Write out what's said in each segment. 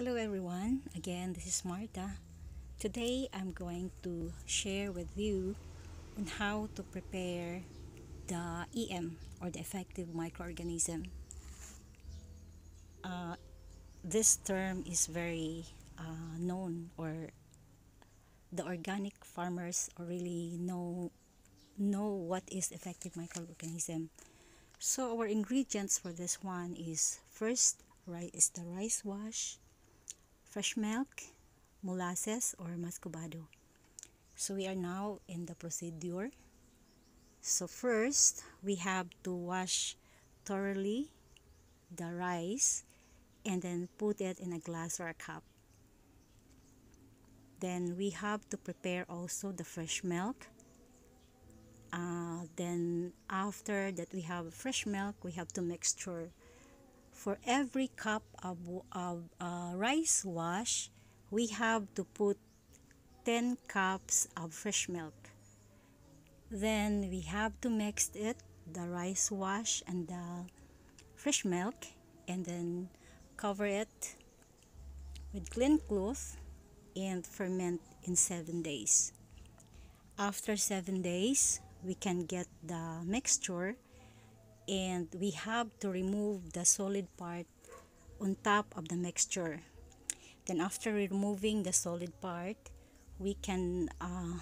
Hello everyone, again this is Marta. Today I'm going to share with you on how to prepare the EM or the effective microorganism. Uh, this term is very uh, known or the organic farmers really know know what is effective microorganism. So our ingredients for this one is first right is the rice wash fresh milk, molasses, or muscovado. So we are now in the procedure. So first, we have to wash thoroughly the rice and then put it in a glass or a cup. Then we have to prepare also the fresh milk. Uh, then after that we have fresh milk, we have to mixture for every cup of, uh, rice wash, we have to put 10 cups of fresh milk. Then we have to mix it, the rice wash and the fresh milk, and then cover it with clean cloth and ferment in 7 days. After 7 days, we can get the mixture and we have to remove the solid part on top of the mixture. Then after removing the solid part we can uh,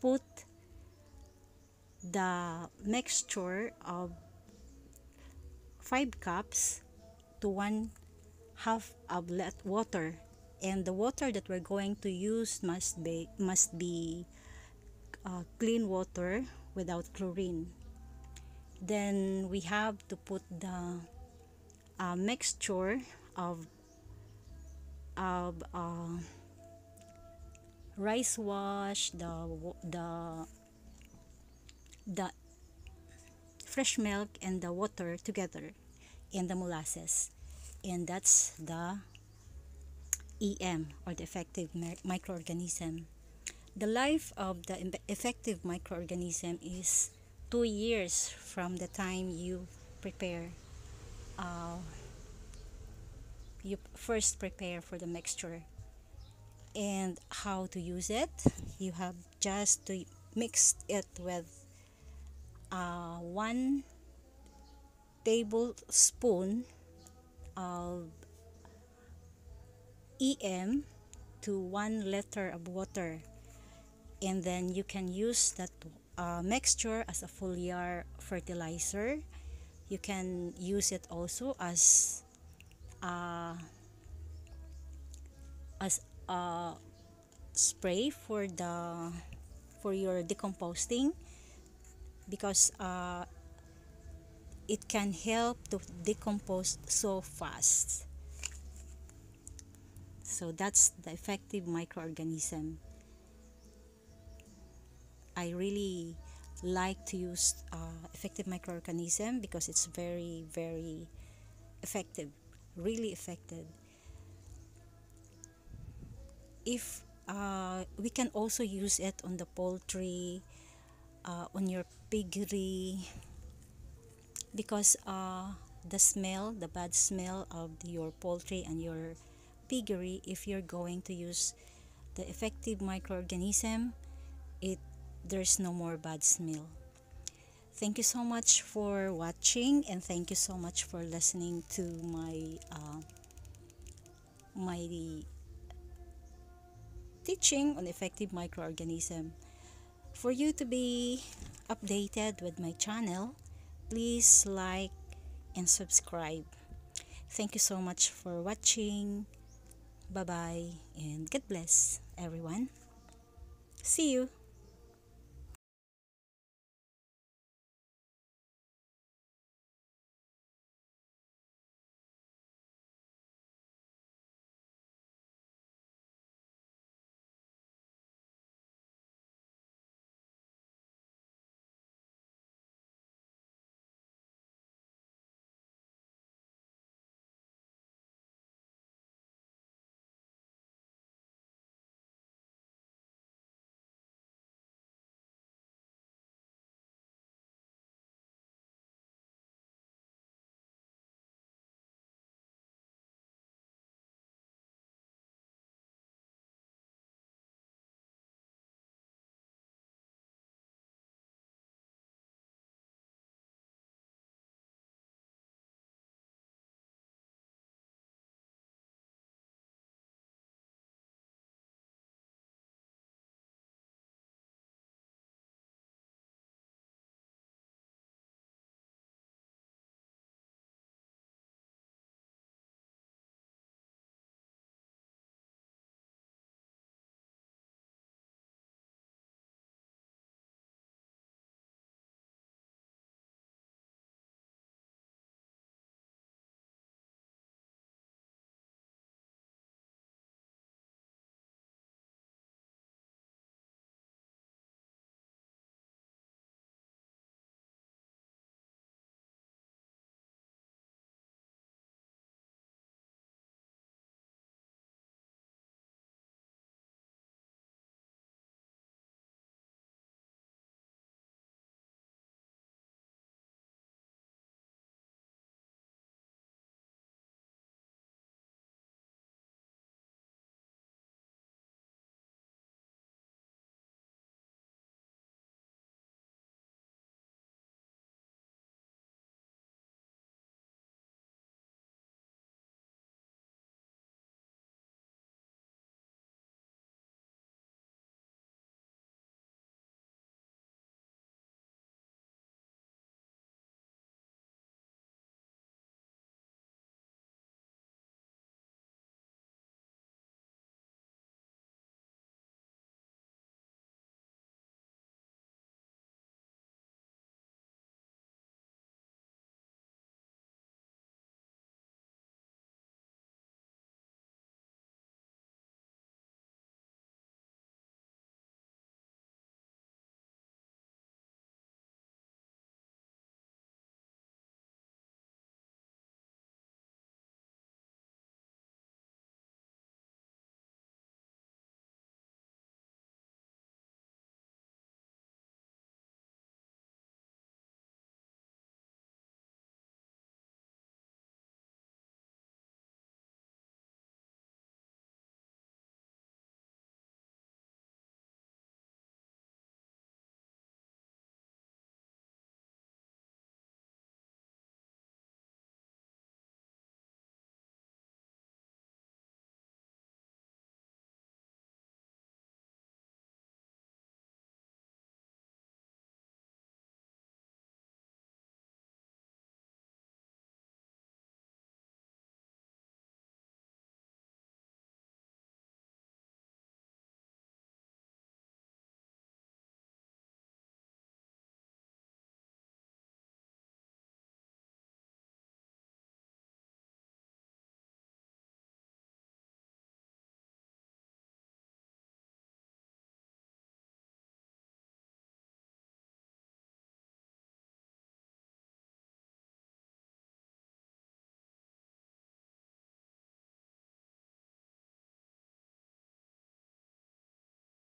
put the mixture of 5 cups to 1 half of let water. And the water that we're going to use must be must be uh, clean water without chlorine then we have to put the uh, mixture of of uh, rice wash the the the fresh milk and the water together in the molasses. And that's the EM or the effective microorganism. The life of the effective microorganism is two years from the time you prepare uh, you first prepare for the mixture. And how to use it you have just to mix it with uh, one tablespoon of EM to one liter of water. And then you can use that uh, mixture as a foliar fertilizer. You can use it also as uh, as a spray for the for your decomposing because uh, it can help to decompose so fast. So that's the effective microorganism I really like to use uh, effective microorganism because it's very very effective really effective. If uh, we can also use it on the poultry uh, on your piggery because uh, the smell the bad smell of your poultry and your piggery if you're going to use the effective microorganism it there's no more bad smell. Thank you so much for watching and thank you so much for listening to my uh, my teaching on effective microorganism. For you to be updated with my channel, please like and subscribe. Thank you so much for watching. Bye bye and God bless everyone. See you.